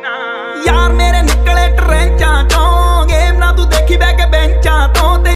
Nine.